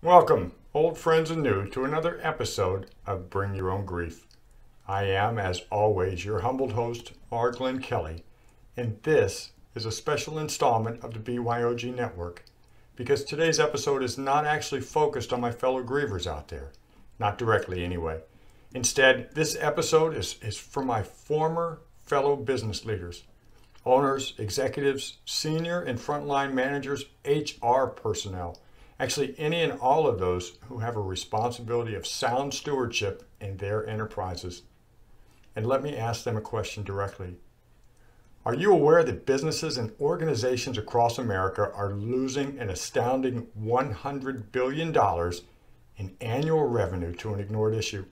Welcome, old friends and new, to another episode of Bring Your Own Grief. I am, as always, your humbled host, R. Glenn Kelly, and this is a special installment of the BYOG Network because today's episode is not actually focused on my fellow grievers out there, not directly anyway. Instead, this episode is, is for my former fellow business leaders, owners, executives, senior and frontline managers, HR personnel, actually any and all of those who have a responsibility of sound stewardship in their enterprises. And let me ask them a question directly. Are you aware that businesses and organizations across America are losing an astounding $100 billion in annual revenue to an ignored issue?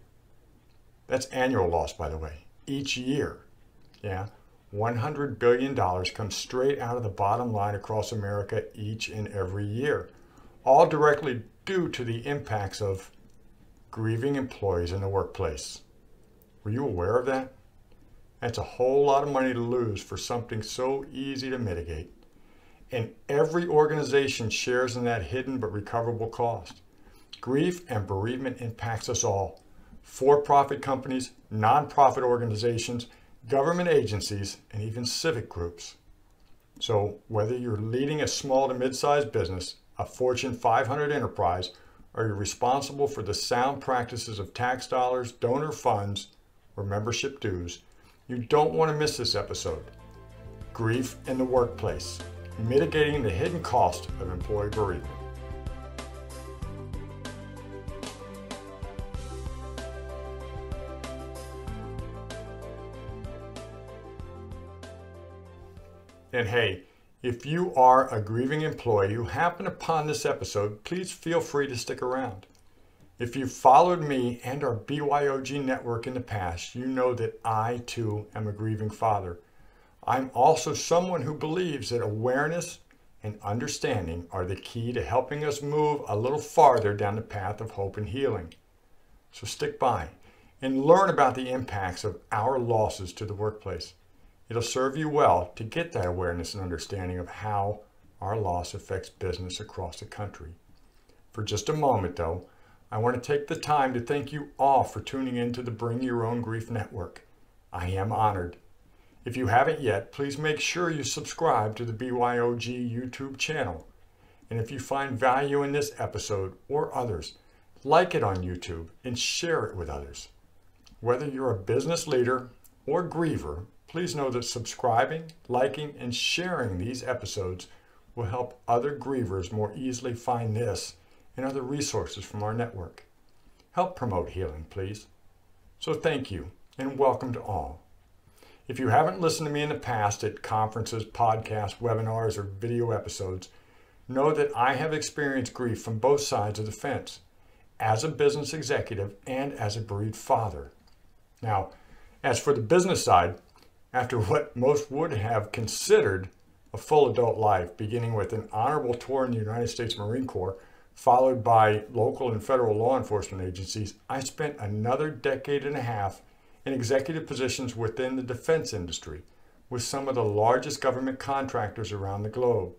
That's annual loss, by the way, each year. Yeah, $100 billion comes straight out of the bottom line across America each and every year, all directly due to the impacts of grieving employees in the workplace. Were you aware of that? That's a whole lot of money to lose for something so easy to mitigate. And every organization shares in that hidden but recoverable cost. Grief and bereavement impacts us all for profit companies, nonprofit organizations, government agencies, and even civic groups. So, whether you're leading a small to mid sized business, a Fortune 500 enterprise, are you're responsible for the sound practices of tax dollars, donor funds, or membership dues, you don't want to miss this episode. Grief in the Workplace Mitigating the Hidden Cost of Employee Bereavement. And hey, if you are a grieving employee who happened upon this episode, please feel free to stick around. If you've followed me and our BYOG network in the past, you know that I too am a grieving father. I'm also someone who believes that awareness and understanding are the key to helping us move a little farther down the path of hope and healing. So stick by and learn about the impacts of our losses to the workplace. It'll serve you well to get that awareness and understanding of how our loss affects business across the country. For just a moment, though, I want to take the time to thank you all for tuning in to the Bring Your Own Grief Network. I am honored. If you haven't yet, please make sure you subscribe to the BYOG YouTube channel. And if you find value in this episode or others, like it on YouTube and share it with others. Whether you're a business leader or griever, please know that subscribing, liking, and sharing these episodes will help other grievers more easily find this and other resources from our network. Help promote healing, please. So thank you and welcome to all. If you haven't listened to me in the past at conferences, podcasts, webinars, or video episodes, know that I have experienced grief from both sides of the fence as a business executive and as a bereaved father. Now, as for the business side, after what most would have considered a full adult life, beginning with an honorable tour in the United States Marine Corps, followed by local and federal law enforcement agencies, I spent another decade and a half in executive positions within the defense industry with some of the largest government contractors around the globe.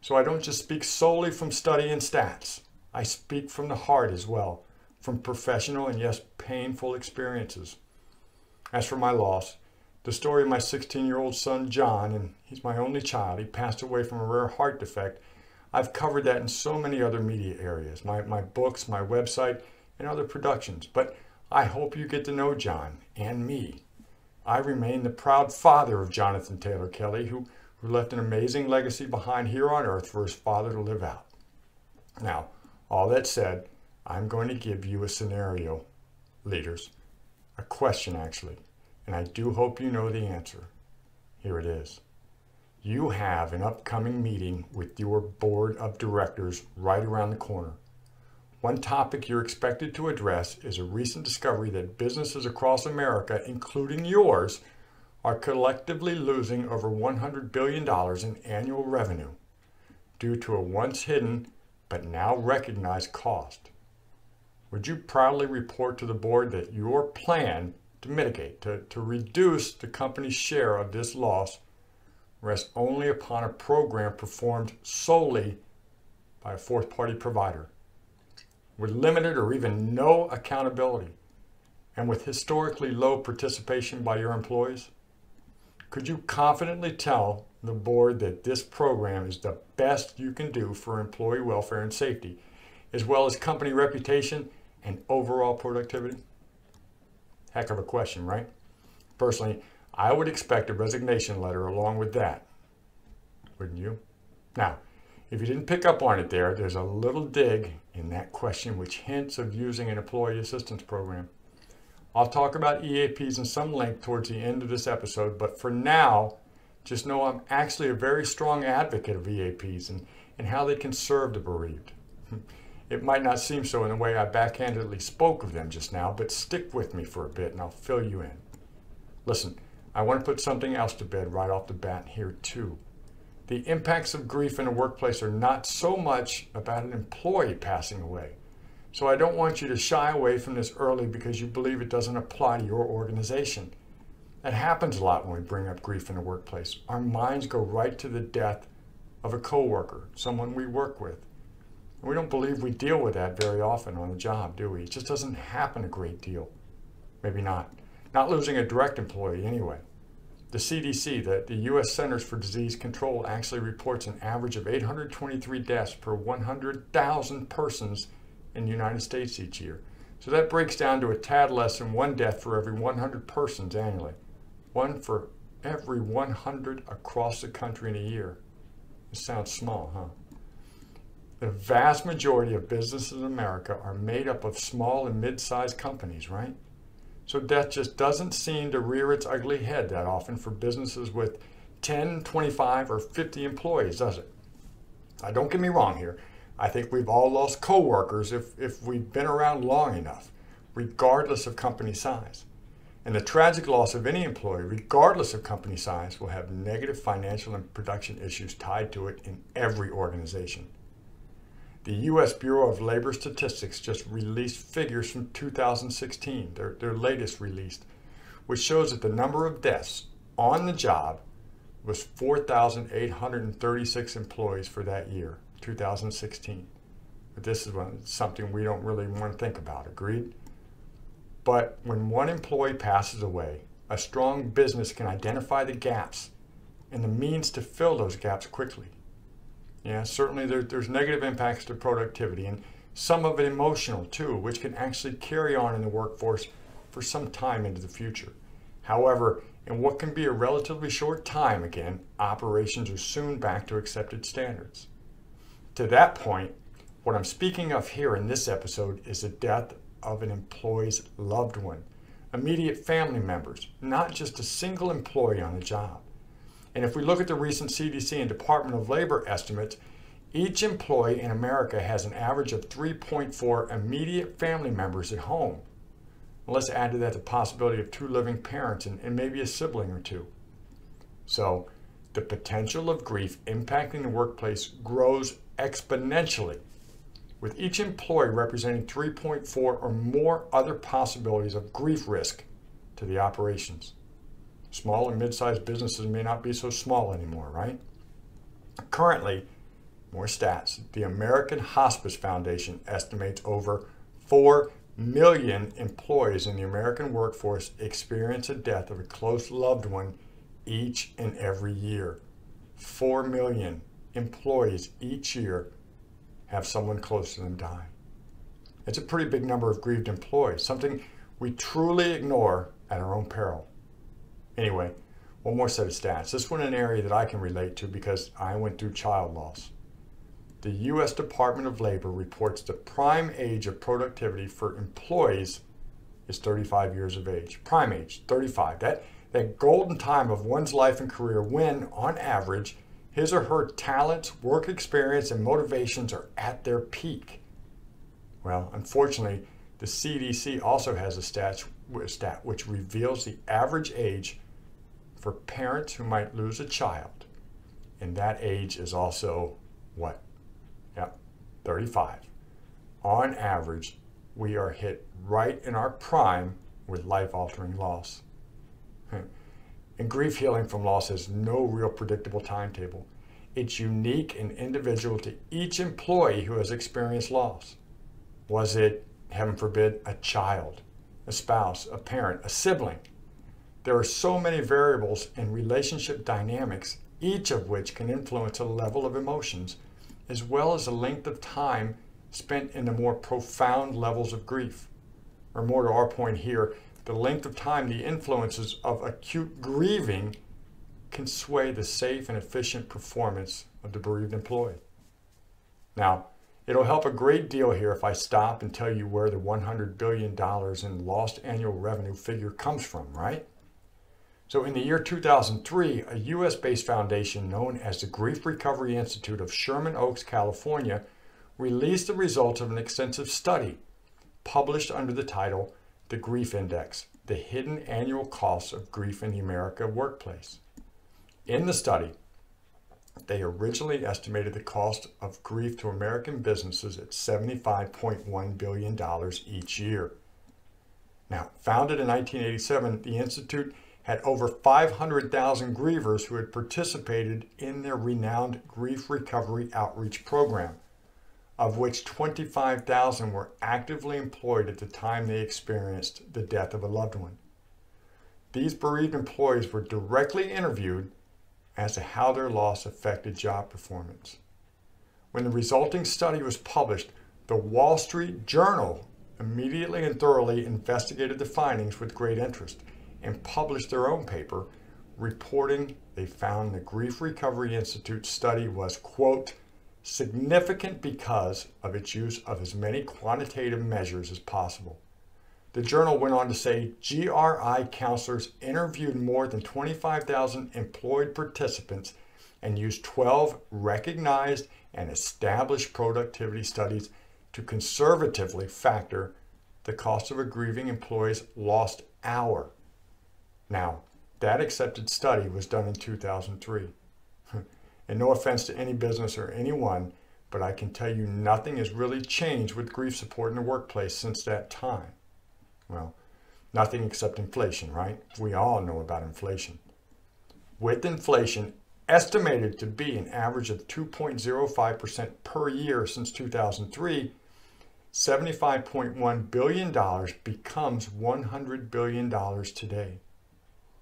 So I don't just speak solely from study and stats. I speak from the heart as well, from professional and yes, painful experiences. As for my loss, the story of my 16 year old son, John, and he's my only child. He passed away from a rare heart defect. I've covered that in so many other media areas my, my books, my website, and other productions. But I hope you get to know John and me. I remain the proud father of Jonathan Taylor Kelly, who, who left an amazing legacy behind here on earth for his father to live out. Now, all that said, I'm going to give you a scenario, leaders, a question actually and I do hope you know the answer. Here it is. You have an upcoming meeting with your board of directors right around the corner. One topic you're expected to address is a recent discovery that businesses across America, including yours, are collectively losing over $100 billion in annual revenue due to a once hidden but now recognized cost. Would you proudly report to the board that your plan to mitigate, to, to reduce the company's share of this loss rests only upon a program performed solely by a fourth party provider. with limited or even no accountability, and with historically low participation by your employees? Could you confidently tell the board that this program is the best you can do for employee welfare and safety, as well as company reputation and overall productivity? Heck of a question, right? Personally, I would expect a resignation letter along with that. Wouldn't you? Now, if you didn't pick up on it there, there's a little dig in that question which hints of using an employee assistance program. I'll talk about EAPs in some length towards the end of this episode, but for now, just know I'm actually a very strong advocate of EAPs and, and how they can serve the bereaved. It might not seem so in the way I backhandedly spoke of them just now, but stick with me for a bit and I'll fill you in. Listen, I want to put something else to bed right off the bat here, too. The impacts of grief in a workplace are not so much about an employee passing away. So I don't want you to shy away from this early because you believe it doesn't apply to your organization. That happens a lot when we bring up grief in the workplace. Our minds go right to the death of a coworker, someone we work with. We don't believe we deal with that very often on the job, do we? It just doesn't happen a great deal. Maybe not. Not losing a direct employee anyway. The CDC, the, the U.S. Centers for Disease Control, actually reports an average of 823 deaths per 100,000 persons in the United States each year. So that breaks down to a tad less than one death for every 100 persons annually. One for every 100 across the country in a year. It sounds small, huh? The vast majority of businesses in America are made up of small and mid sized companies, right? So death just doesn't seem to rear its ugly head that often for businesses with 10, 25, or 50 employees, does it? Now, don't get me wrong here. I think we've all lost coworkers if, if we've been around long enough, regardless of company size. And the tragic loss of any employee, regardless of company size, will have negative financial and production issues tied to it in every organization. The U.S. Bureau of Labor Statistics just released figures from 2016, their, their latest released, which shows that the number of deaths on the job was 4,836 employees for that year, 2016. But this is something we don't really want to think about, agreed? But when one employee passes away, a strong business can identify the gaps and the means to fill those gaps quickly. Yeah, certainly there, there's negative impacts to productivity and some of it emotional too, which can actually carry on in the workforce for some time into the future. However, in what can be a relatively short time, again, operations are soon back to accepted standards. To that point, what I'm speaking of here in this episode is the death of an employee's loved one, immediate family members, not just a single employee on the job. And if we look at the recent CDC and Department of Labor estimates, each employee in America has an average of 3.4 immediate family members at home. let's add to that the possibility of two living parents and, and maybe a sibling or two. So the potential of grief impacting the workplace grows exponentially, with each employee representing 3.4 or more other possibilities of grief risk to the operations. Small and mid-sized businesses may not be so small anymore, right? Currently, more stats. The American Hospice Foundation estimates over 4 million employees in the American workforce experience a death of a close loved one each and every year. 4 million employees each year have someone close to them die. It's a pretty big number of grieved employees, something we truly ignore at our own peril. Anyway, one more set of stats. This one an area that I can relate to because I went through child loss. The U.S. Department of Labor reports the prime age of productivity for employees is 35 years of age. Prime age, 35. That, that golden time of one's life and career when, on average, his or her talents, work experience, and motivations are at their peak. Well, unfortunately, the CDC also has a stat, a stat which reveals the average age for parents who might lose a child. And that age is also what? Yep, 35. On average, we are hit right in our prime with life altering loss. Hmm. And grief healing from loss has no real predictable timetable. It's unique and individual to each employee who has experienced loss. Was it, heaven forbid, a child, a spouse, a parent, a sibling? There are so many variables in relationship dynamics, each of which can influence a level of emotions, as well as the length of time spent in the more profound levels of grief. Or more to our point here, the length of time the influences of acute grieving can sway the safe and efficient performance of the bereaved employee. Now, it'll help a great deal here if I stop and tell you where the $100 billion in lost annual revenue figure comes from, right? So, in the year 2003, a US based foundation known as the Grief Recovery Institute of Sherman Oaks, California, released the results of an extensive study published under the title The Grief Index The Hidden Annual Costs of Grief in the America Workplace. In the study, they originally estimated the cost of grief to American businesses at $75.1 billion each year. Now, founded in 1987, the Institute had over 500,000 grievers who had participated in their renowned grief recovery outreach program, of which 25,000 were actively employed at the time they experienced the death of a loved one. These bereaved employees were directly interviewed as to how their loss affected job performance. When the resulting study was published, the Wall Street Journal immediately and thoroughly investigated the findings with great interest and published their own paper reporting they found the Grief Recovery Institute study was, quote, significant because of its use of as many quantitative measures as possible. The journal went on to say GRI counselors interviewed more than 25,000 employed participants and used 12 recognized and established productivity studies to conservatively factor the cost of a grieving employee's lost hour now, that accepted study was done in 2003. and no offense to any business or anyone, but I can tell you nothing has really changed with grief support in the workplace since that time. Well, nothing except inflation, right? We all know about inflation. With inflation estimated to be an average of 2.05% per year since 2003, $75.1 billion becomes $100 billion today.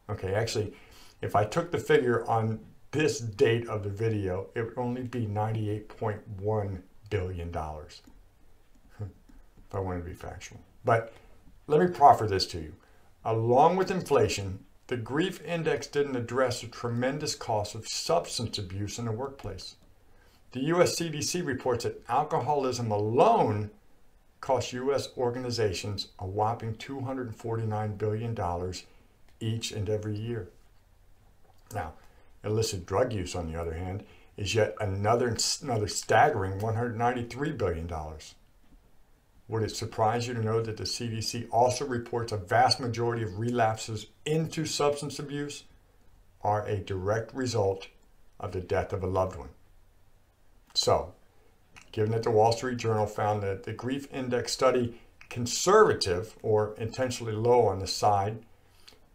Okay, actually, if I took the figure on this date of the video, it would only be $98.1 billion, if I wanted to be factual. But let me proffer this to you. Along with inflation, the grief index didn't address the tremendous cost of substance abuse in the workplace. The US CDC reports that alcoholism alone costs US organizations a whopping $249 billion each and every year. Now, illicit drug use, on the other hand, is yet another, another staggering $193 billion. Would it surprise you to know that the CDC also reports a vast majority of relapses into substance abuse are a direct result of the death of a loved one? So, given that the Wall Street Journal found that the grief index study conservative or intentionally low on the side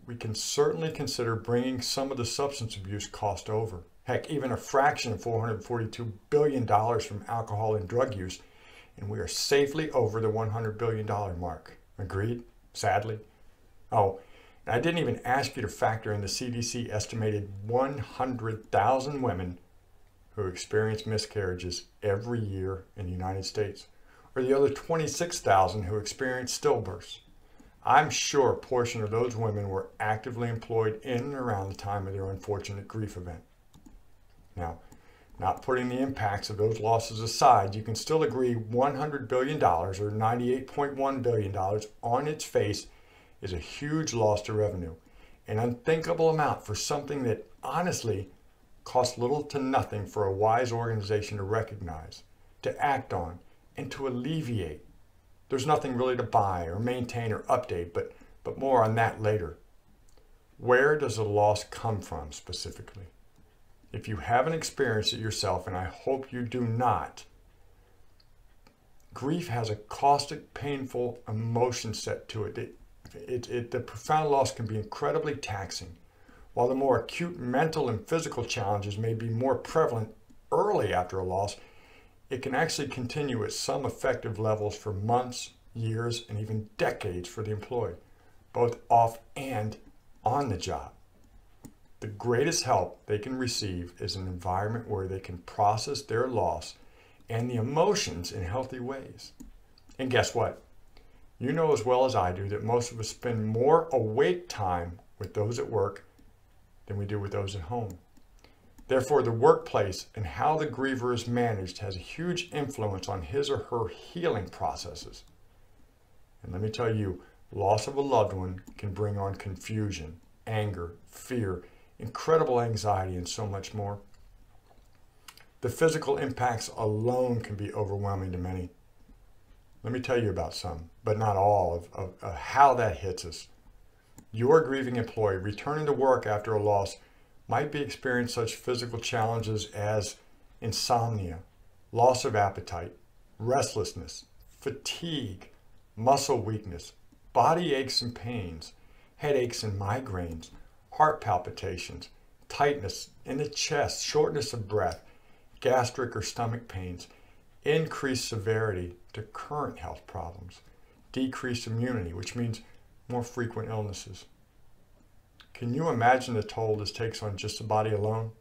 we can certainly consider bringing some of the substance abuse cost over. Heck, even a fraction of $442 billion from alcohol and drug use, and we are safely over the $100 billion mark. Agreed? Sadly. Oh, I didn't even ask you to factor in the CDC estimated 100,000 women who experience miscarriages every year in the United States, or the other 26,000 who experience stillbirths. I'm sure a portion of those women were actively employed in and around the time of their unfortunate grief event. Now, not putting the impacts of those losses aside, you can still agree $100 billion or $98.1 billion on its face is a huge loss to revenue, an unthinkable amount for something that honestly costs little to nothing for a wise organization to recognize, to act on, and to alleviate there's nothing really to buy or maintain or update, but, but more on that later. Where does the loss come from specifically? If you haven't experienced it yourself, and I hope you do not, grief has a caustic, painful emotion set to it. It, it, it. The profound loss can be incredibly taxing, while the more acute mental and physical challenges may be more prevalent early after a loss it can actually continue at some effective levels for months, years, and even decades for the employee, both off and on the job. The greatest help they can receive is an environment where they can process their loss and the emotions in healthy ways. And guess what? You know as well as I do that most of us spend more awake time with those at work than we do with those at home. Therefore, the workplace and how the griever is managed has a huge influence on his or her healing processes. And let me tell you, loss of a loved one can bring on confusion, anger, fear, incredible anxiety, and so much more. The physical impacts alone can be overwhelming to many. Let me tell you about some, but not all, of, of, of how that hits us. Your grieving employee returning to work after a loss might be experiencing such physical challenges as insomnia, loss of appetite, restlessness, fatigue, muscle weakness, body aches and pains, headaches and migraines, heart palpitations, tightness in the chest, shortness of breath, gastric or stomach pains, increased severity to current health problems, decreased immunity, which means more frequent illnesses. Can you imagine the toll this takes on just the body alone?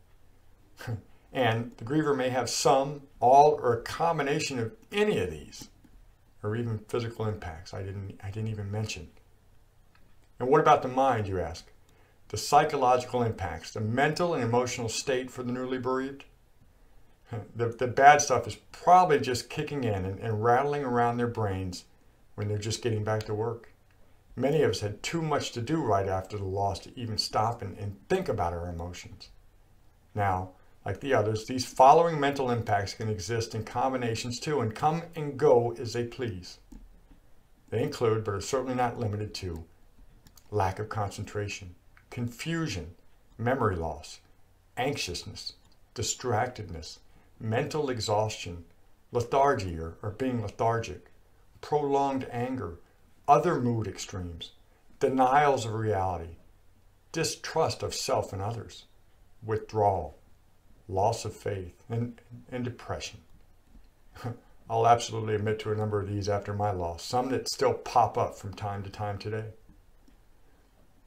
and the griever may have some, all, or a combination of any of these, or even physical impacts I didn't, I didn't even mention. And what about the mind, you ask? The psychological impacts, the mental and emotional state for the newly bereaved? The, the bad stuff is probably just kicking in and, and rattling around their brains when they're just getting back to work. Many of us had too much to do right after the loss to even stop and, and think about our emotions. Now, like the others, these following mental impacts can exist in combinations too and come and go as they please. They include, but are certainly not limited to, lack of concentration, confusion, memory loss, anxiousness, distractedness, mental exhaustion, lethargy or, or being lethargic, prolonged anger, other mood extremes, denials of reality, distrust of self and others, withdrawal, loss of faith, and, and depression. I'll absolutely admit to a number of these after my loss, some that still pop up from time to time today.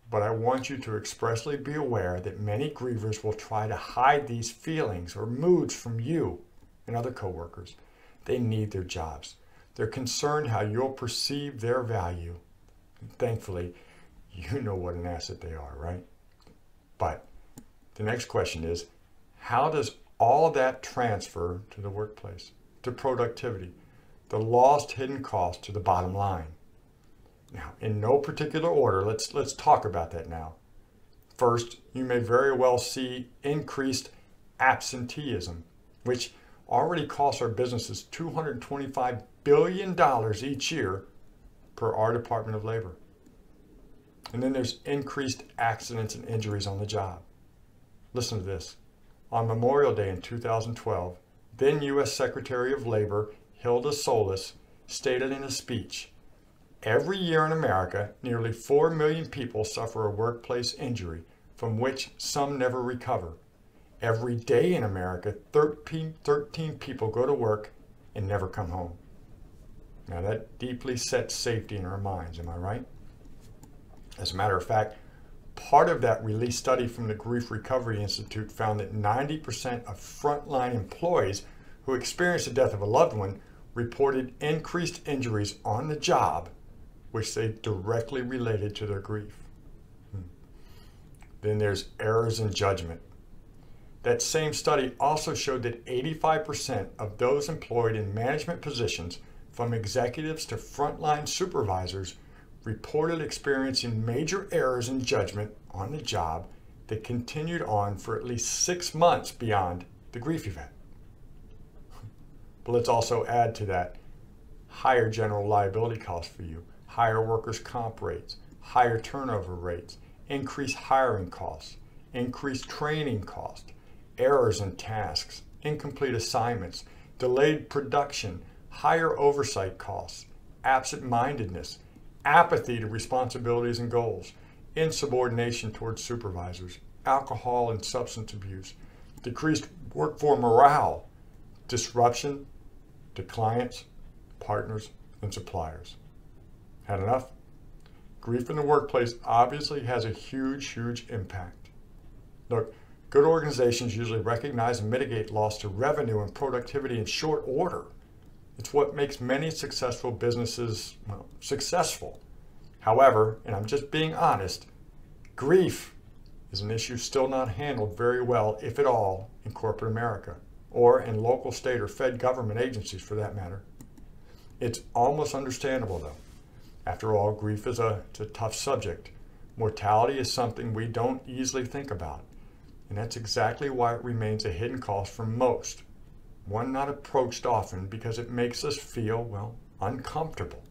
But I want you to expressly be aware that many grievers will try to hide these feelings or moods from you and other coworkers. They need their jobs. They're concerned how you'll perceive their value. Thankfully, you know what an asset they are, right? But the next question is how does all that transfer to the workplace, to productivity, the lost hidden cost to the bottom line? Now, in no particular order, let's, let's talk about that now. First, you may very well see increased absenteeism, which already costs our businesses $225 billion each year per our Department of Labor. And then there's increased accidents and injuries on the job. Listen to this. On Memorial Day in 2012, then U.S. Secretary of Labor Hilda Solis stated in a speech Every year in America, nearly 4 million people suffer a workplace injury from which some never recover. Every day in America, 13, 13 people go to work and never come home. Now that deeply sets safety in our minds, am I right? As a matter of fact, part of that release study from the Grief Recovery Institute found that 90% of frontline employees who experienced the death of a loved one reported increased injuries on the job which they directly related to their grief. Hmm. Then there's errors in judgment. That same study also showed that 85% of those employed in management positions, from executives to frontline supervisors, reported experiencing major errors in judgment on the job that continued on for at least six months beyond the grief event. But let's also add to that higher general liability costs for you, higher workers' comp rates, higher turnover rates, increased hiring costs, increased training costs, errors in tasks, incomplete assignments, delayed production, higher oversight costs, absent-mindedness, apathy to responsibilities and goals, insubordination towards supervisors, alcohol and substance abuse, decreased workforce morale, disruption to clients, partners, and suppliers. Had enough? Grief in the workplace obviously has a huge, huge impact. Look, good organizations usually recognize and mitigate loss to revenue and productivity in short order. It's what makes many successful businesses well, successful. However, and I'm just being honest, grief is an issue still not handled very well, if at all, in corporate America, or in local, state, or Fed government agencies for that matter. It's almost understandable though. After all, grief is a, a tough subject. Mortality is something we don't easily think about. And that's exactly why it remains a hidden cost for most. One not approached often because it makes us feel, well, uncomfortable.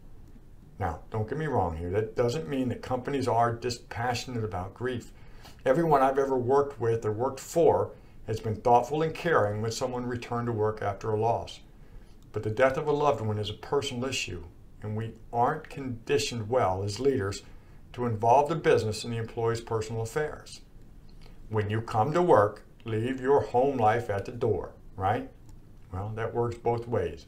Now, don't get me wrong here. That doesn't mean that companies are dispassionate about grief. Everyone I've ever worked with or worked for has been thoughtful and caring when someone returned to work after a loss. But the death of a loved one is a personal issue, and we aren't conditioned well as leaders to involve the business in the employee's personal affairs. When you come to work, leave your home life at the door, right? Well, that works both ways.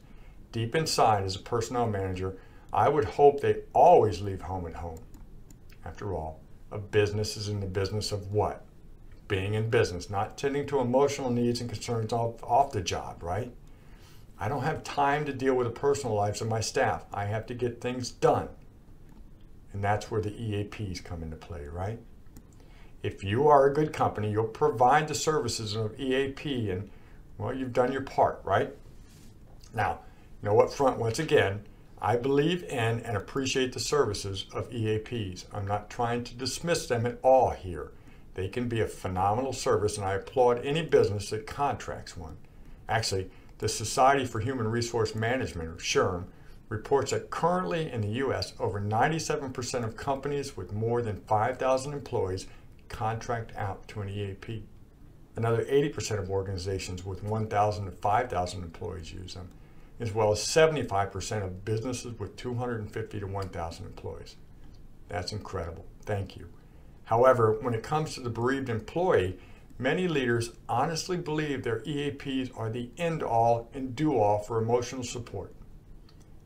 Deep inside, as a personnel manager, I would hope they always leave home at home. After all, a business is in the business of what? Being in business, not tending to emotional needs and concerns off, off the job, right? I don't have time to deal with the personal lives of my staff. I have to get things done. And that's where the EAPs come into play, right? If you are a good company, you'll provide the services of EAP and, well, you've done your part, right? Now, you know what front, once again, I believe in and appreciate the services of EAPs. I'm not trying to dismiss them at all here. They can be a phenomenal service, and I applaud any business that contracts one. Actually, the Society for Human Resource Management, or SHRM, reports that currently in the U.S., over 97% of companies with more than 5,000 employees contract out to an EAP. Another 80% of organizations with 1,000 to 5,000 employees use them, as well as 75% of businesses with 250 to 1,000 employees. That's incredible. Thank you. However, when it comes to the bereaved employee, Many leaders honestly believe their EAPs are the end all and do all for emotional support.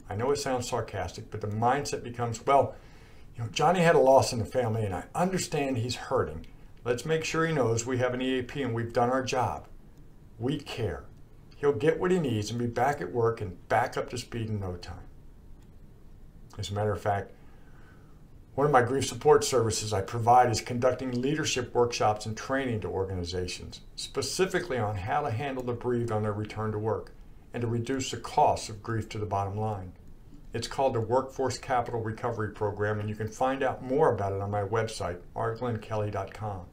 I know it sounds sarcastic, but the mindset becomes, well, know, Johnny had a loss in the family and I understand he's hurting. Let's make sure he knows we have an EAP and we've done our job. We care. He'll get what he needs and be back at work and back up to speed in no time. As a matter of fact, one of my grief support services I provide is conducting leadership workshops and training to organizations, specifically on how to handle the bereaved on their return to work and to reduce the costs of grief to the bottom line. It's called the Workforce Capital Recovery Program, and you can find out more about it on my website, rglennkelly.com.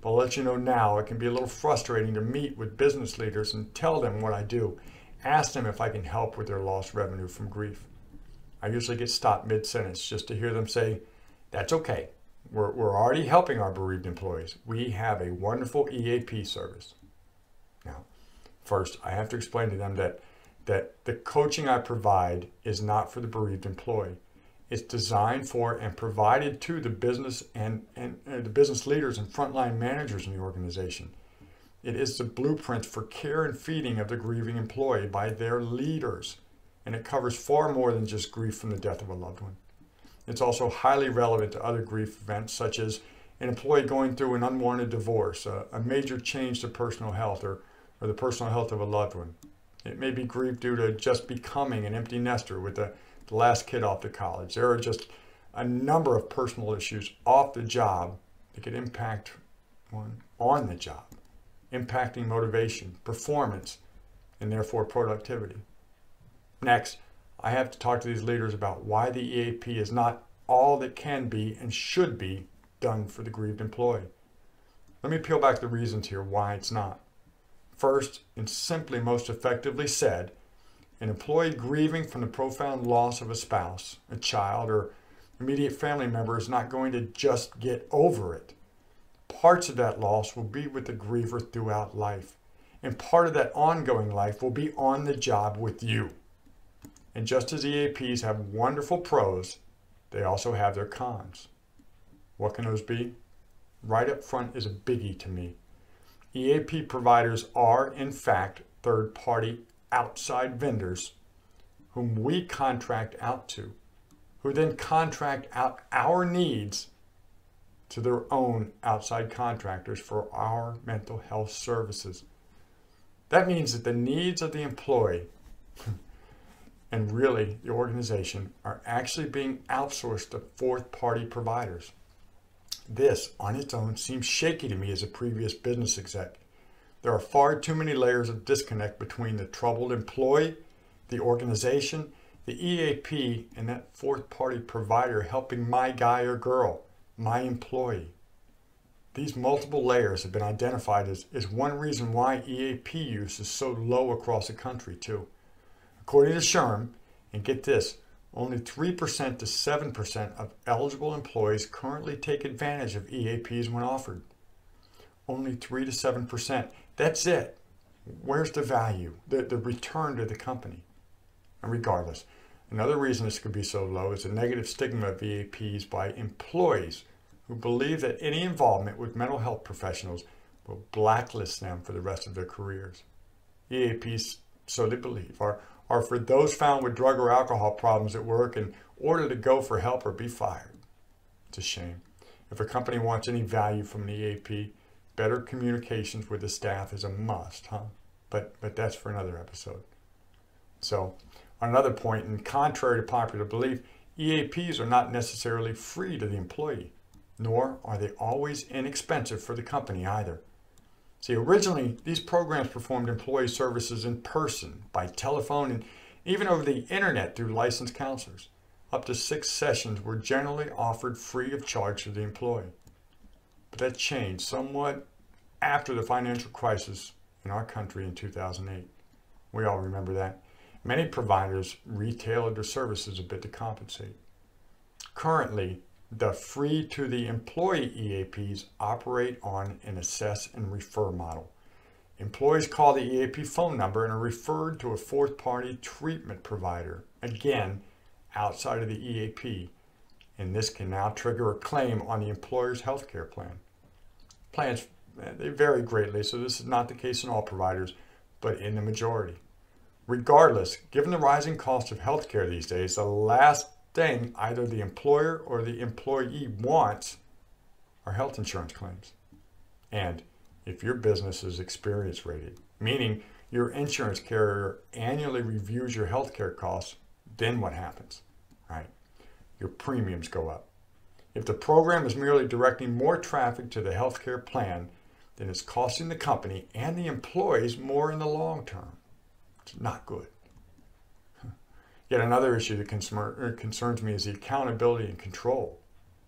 But I'll let you know now, it can be a little frustrating to meet with business leaders and tell them what I do, ask them if I can help with their lost revenue from grief. I usually get stopped mid sentence just to hear them say, That's okay. We're, we're already helping our bereaved employees. We have a wonderful EAP service. Now, first, I have to explain to them that, that the coaching I provide is not for the bereaved employee. It's designed for and provided to the business and, and uh, the business leaders and frontline managers in the organization. It is the blueprint for care and feeding of the grieving employee by their leaders and it covers far more than just grief from the death of a loved one. It's also highly relevant to other grief events such as an employee going through an unwanted divorce, a, a major change to personal health, or, or the personal health of a loved one. It may be grief due to just becoming an empty nester with the, last kid off to college. There are just a number of personal issues off the job that could impact one on the job, impacting motivation, performance, and therefore productivity. Next, I have to talk to these leaders about why the EAP is not all that can be and should be done for the grieved employee. Let me peel back the reasons here why it's not. First, and simply most effectively said, an employee grieving from the profound loss of a spouse, a child, or immediate family member is not going to just get over it. Parts of that loss will be with the griever throughout life, and part of that ongoing life will be on the job with you. And just as EAPs have wonderful pros, they also have their cons. What can those be? Right up front is a biggie to me. EAP providers are, in fact, third party outside vendors whom we contract out to, who then contract out our needs to their own outside contractors for our mental health services. That means that the needs of the employee and really the organization are actually being outsourced to fourth party providers. This on its own seems shaky to me as a previous business exec. There are far too many layers of disconnect between the troubled employee, the organization, the EAP, and that fourth party provider helping my guy or girl my employee. These multiple layers have been identified as, as one reason why EAP use is so low across the country, too. According to SHRM, and get this, only 3% to 7% of eligible employees currently take advantage of EAPs when offered. Only 3 to 7%. That's it. Where's the value, the, the return to the company? And regardless, another reason this could be so low is the negative stigma of EAPs by employees who believe that any involvement with mental health professionals will blacklist them for the rest of their careers. EAPs, so they believe, are, are for those found with drug or alcohol problems at work in order to go for help or be fired. It's a shame. If a company wants any value from an EAP, better communications with the staff is a must, huh? But, but that's for another episode. So, on another point, and contrary to popular belief, EAPs are not necessarily free to the employee nor are they always inexpensive for the company either. See, originally, these programs performed employee services in person, by telephone, and even over the internet through licensed counselors. Up to six sessions were generally offered free of charge to the employee. But that changed somewhat after the financial crisis in our country in 2008. We all remember that. Many providers retailed their services a bit to compensate. Currently, the free to the employee EAPs operate on an assess and refer model. Employees call the EAP phone number and are referred to a fourth party treatment provider, again, outside of the EAP, and this can now trigger a claim on the employer's health care plan. Plans they vary greatly, so this is not the case in all providers, but in the majority. Regardless, given the rising cost of healthcare these days, the last thing either the employer or the employee wants are health insurance claims. And if your business is experience rated, meaning your insurance carrier annually reviews your health care costs, then what happens? Right? Your premiums go up. If the program is merely directing more traffic to the healthcare plan, then it's costing the company and the employees more in the long term. It's not good. Yet another issue that uh, concerns me is the accountability and control.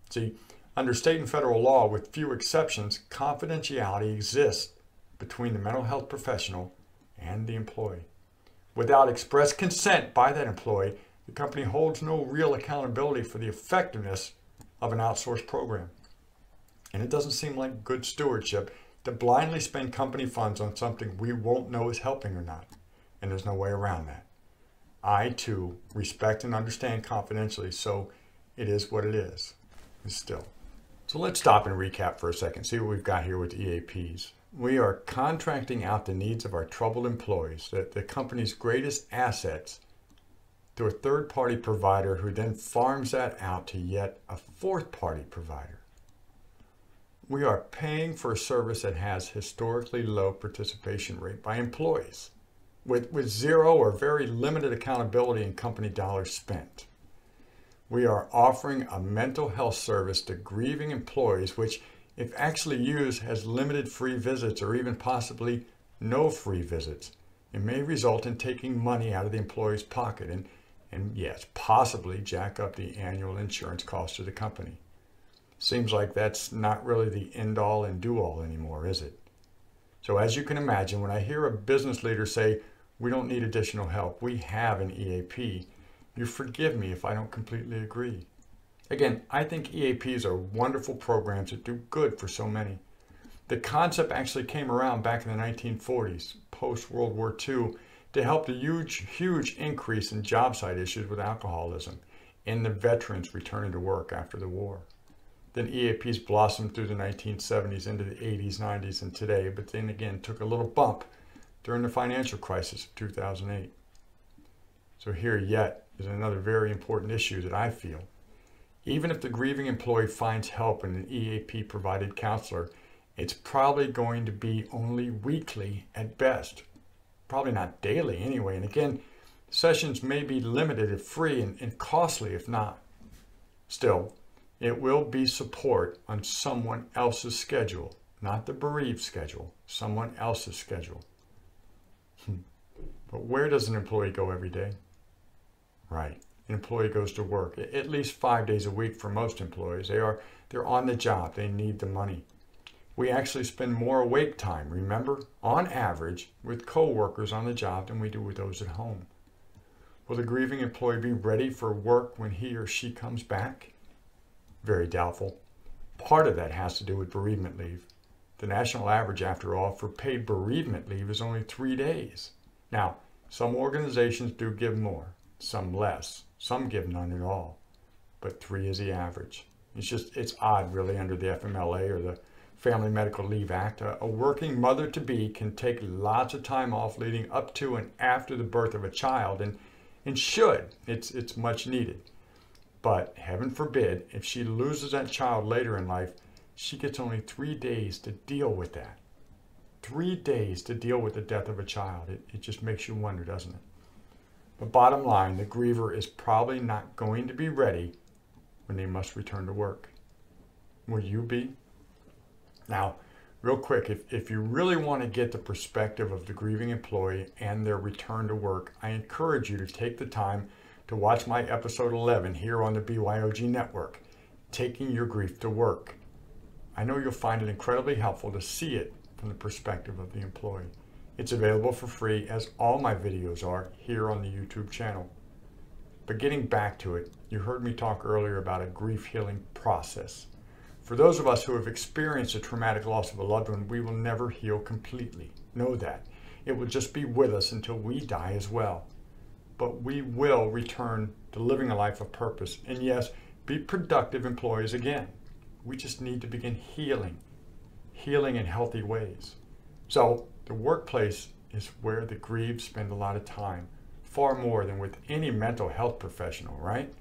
See, under state and federal law, with few exceptions, confidentiality exists between the mental health professional and the employee. Without express consent by that employee, the company holds no real accountability for the effectiveness of an outsourced program. And it doesn't seem like good stewardship to blindly spend company funds on something we won't know is helping or not. And there's no way around that. I too respect and understand confidentially, so it is what it is. Still. So let's stop and recap for a second, see what we've got here with EAPs. We are contracting out the needs of our troubled employees, the, the company's greatest assets, to a third party provider who then farms that out to yet a fourth party provider. We are paying for a service that has historically low participation rate by employees with, with zero or very limited accountability in company dollars spent. We are offering a mental health service to grieving employees, which, if actually used, has limited free visits or even possibly no free visits. It may result in taking money out of the employee's pocket and, and yes, possibly jack up the annual insurance cost of the company. Seems like that's not really the end all and do all anymore, is it? So, as you can imagine, when I hear a business leader say, we don't need additional help. We have an EAP. You forgive me if I don't completely agree. Again, I think EAPs are wonderful programs that do good for so many. The concept actually came around back in the 1940s, post World War II, to help the huge, huge increase in job site issues with alcoholism and the veterans returning to work after the war. Then EAPs blossomed through the 1970s into the 80s, 90s, and today, but then again took a little bump during the financial crisis of 2008. So here yet is another very important issue that I feel. Even if the grieving employee finds help in an EAP provided counselor, it's probably going to be only weekly at best. Probably not daily anyway. And again, sessions may be limited if free and, and costly if not. Still, it will be support on someone else's schedule, not the bereaved schedule, someone else's schedule. But where does an employee go every day? Right. An employee goes to work at least five days a week for most employees. They are they're on the job. They need the money. We actually spend more awake time, remember, on average, with coworkers on the job than we do with those at home. Will the grieving employee be ready for work when he or she comes back? Very doubtful. Part of that has to do with bereavement leave. The national average, after all, for paid bereavement leave is only three days. Now, some organizations do give more, some less, some give none at all, but three is the average. It's just, it's odd really under the FMLA or the Family Medical Leave Act. A, a working mother to be can take lots of time off leading up to and after the birth of a child and, and should. It's, it's much needed. But heaven forbid, if she loses that child later in life, she gets only three days to deal with that. Three days to deal with the death of a child. It, it just makes you wonder, doesn't it? But bottom line, the griever is probably not going to be ready when they must return to work. Will you be? Now, real quick, if, if you really want to get the perspective of the grieving employee and their return to work, I encourage you to take the time to watch my episode 11 here on the BYOG network, Taking Your Grief to Work. I know you'll find it incredibly helpful to see it from the perspective of the employee. It's available for free, as all my videos are, here on the YouTube channel. But getting back to it, you heard me talk earlier about a grief healing process. For those of us who have experienced a traumatic loss of a loved one, we will never heal completely. Know that. It will just be with us until we die as well. But we will return to living a life of purpose and, yes, be productive employees again. We just need to begin healing, healing in healthy ways. So, the workplace is where the grieved spend a lot of time, far more than with any mental health professional, right?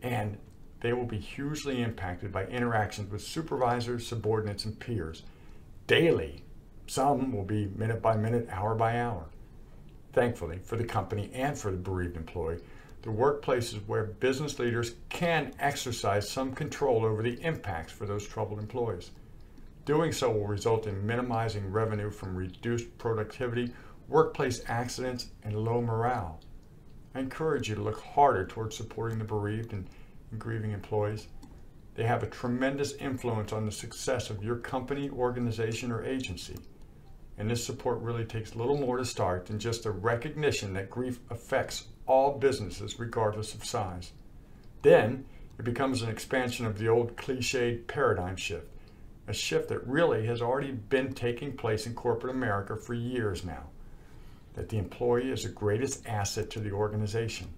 And they will be hugely impacted by interactions with supervisors, subordinates, and peers daily. Some will be minute by minute, hour by hour. Thankfully, for the company and for the bereaved employee, the workplace is where business leaders can exercise some control over the impacts for those troubled employees. Doing so will result in minimizing revenue from reduced productivity, workplace accidents, and low morale. I encourage you to look harder towards supporting the bereaved and, grieving employees. They have a tremendous influence on the success of your company, organization, or agency. And this support really takes little more to start than just a recognition that grief affects all businesses regardless of size. Then it becomes an expansion of the old cliched paradigm shift a shift that really has already been taking place in corporate America for years now. That the employee is the greatest asset to the organization.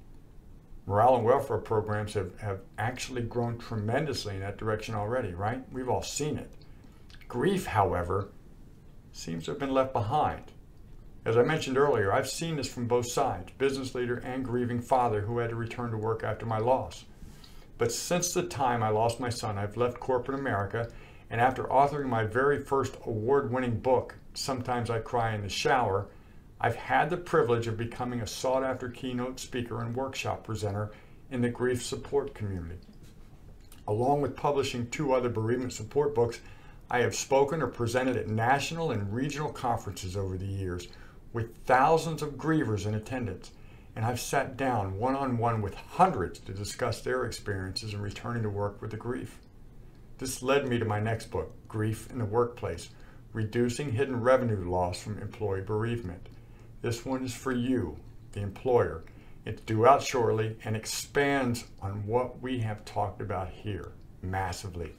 Morale and welfare programs have, have actually grown tremendously in that direction already, right? We've all seen it. Grief, however, seems to have been left behind. As I mentioned earlier, I've seen this from both sides business leader and grieving father who had to return to work after my loss. But since the time I lost my son, I've left corporate America and after authoring my very first award winning book, Sometimes I Cry in the Shower, I've had the privilege of becoming a sought after keynote speaker and workshop presenter in the grief support community. Along with publishing two other bereavement support books, I have spoken or presented at national and regional conferences over the years with thousands of grievers in attendance, and I've sat down one on one with hundreds to discuss their experiences in returning to work with the grief. This led me to my next book, Grief in the Workplace Reducing Hidden Revenue Loss from Employee Bereavement. This one is for you, the employer. It's due out shortly and expands on what we have talked about here massively,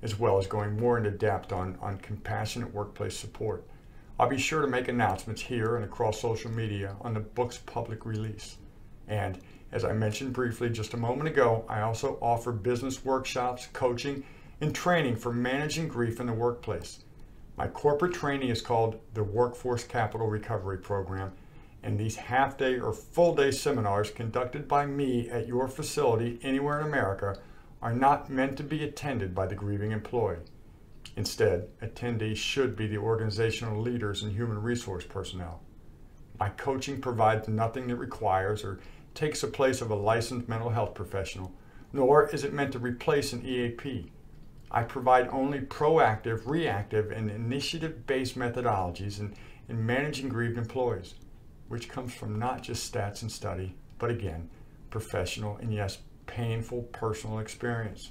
as well as going more into depth on, on compassionate workplace support. I'll be sure to make announcements here and across social media on the book's public release. And as I mentioned briefly just a moment ago, I also offer business workshops, coaching, and training for managing grief in the workplace. My corporate training is called the Workforce Capital Recovery Program, and these half day or full day seminars conducted by me at your facility anywhere in America are not meant to be attended by the grieving employee. Instead, attendees should be the organizational leaders and human resource personnel. My coaching provides nothing that requires or takes the place of a licensed mental health professional, nor is it meant to replace an EAP. I provide only proactive, reactive, and initiative based methodologies in, in managing grieved employees, which comes from not just stats and study, but again, professional and yes, painful personal experience.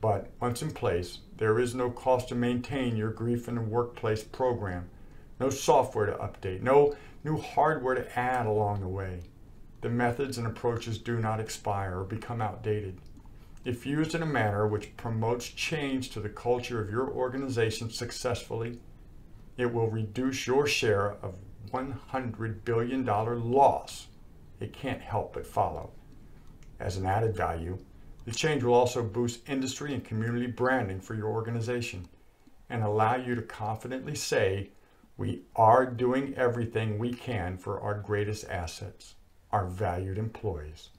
But once in place, there is no cost to maintain your grief in the workplace program, no software to update, no new hardware to add along the way. The methods and approaches do not expire or become outdated. If used in a manner which promotes change to the culture of your organization successfully, it will reduce your share of $100 billion loss. It can't help but follow. As an added value, the change will also boost industry and community branding for your organization and allow you to confidently say, we are doing everything we can for our greatest assets, our valued employees.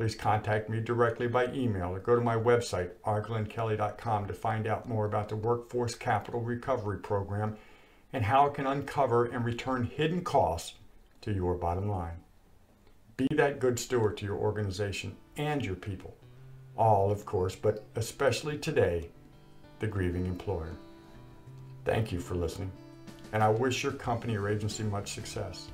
Please contact me directly by email or go to my website, rglennkelly.com, to find out more about the Workforce Capital Recovery Program and how it can uncover and return hidden costs to your bottom line. Be that good steward to your organization and your people. All, of course, but especially today, the grieving employer. Thank you for listening, and I wish your company or agency much success.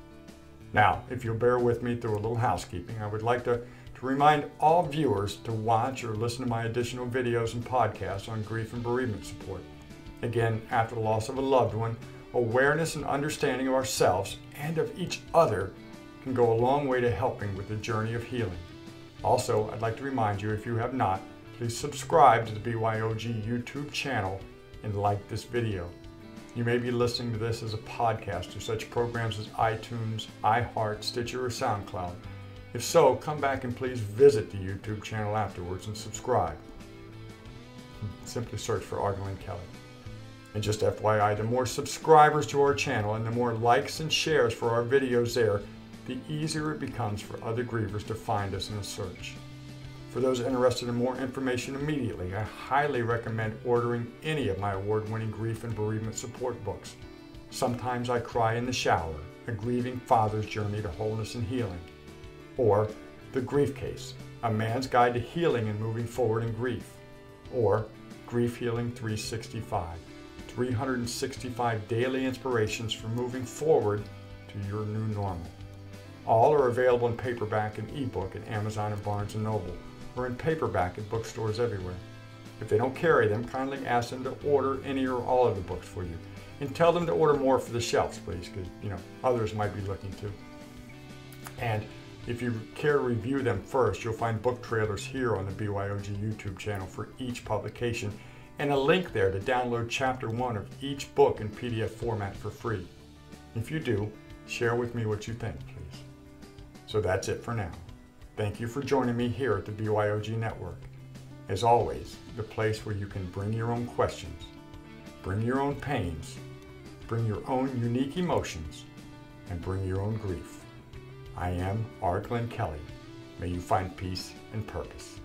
Now, if you'll bear with me through a little housekeeping, I would like to, to remind all viewers to watch or listen to my additional videos and podcasts on grief and bereavement support. Again, after the loss of a loved one, awareness and understanding of ourselves and of each other can go a long way to helping with the journey of healing. Also, I'd like to remind you if you have not, please subscribe to the BYOG YouTube channel and like this video. You may be listening to this as a podcast to such programs as iTunes, iHeart, Stitcher, or SoundCloud. If so, come back and please visit the YouTube channel afterwards and subscribe. Simply search for. Glenn Kelly. And just FYI, the more subscribers to our channel and the more likes and shares for our videos there, the easier it becomes for other grievers to find us in a search. For those interested in more information immediately, I highly recommend ordering any of my award winning grief and bereavement support books. Sometimes I Cry in the Shower A Grieving Father's Journey to Wholeness and Healing, or The Grief Case A Man's Guide to Healing and Moving Forward in Grief, or Grief Healing 365 365 daily inspirations for moving forward to your new normal. All are available in paperback and ebook at Amazon and Barnes & Noble, or in paperback at bookstores everywhere. If they don't carry them, kindly ask them to order any or all of the books for you. And tell them to order more for the shelves, please, because you know others might be looking too. And if you care to review them first, you'll find book trailers here on the BYOG YouTube channel for each publication, and a link there to download chapter one of each book in PDF format for free. If you do, share with me what you think, please. So that's it for now. Thank you for joining me here at the BYOG Network. As always, the place where you can bring your own questions, bring your own pains, bring your own unique emotions, and bring your own grief. I am R. Glenn Kelly. May you find peace and purpose.